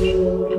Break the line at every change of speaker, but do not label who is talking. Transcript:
you.